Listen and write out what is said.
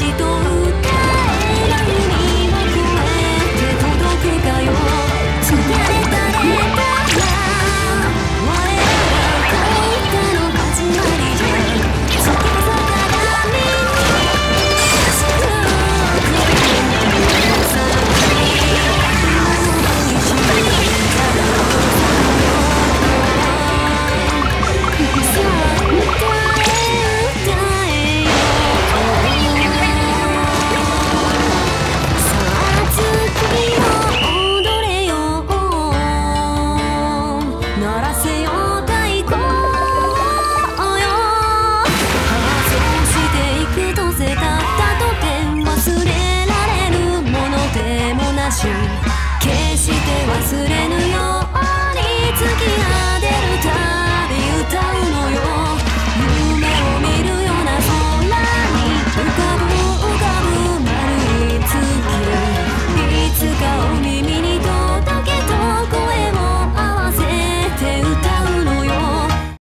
几度 Not I say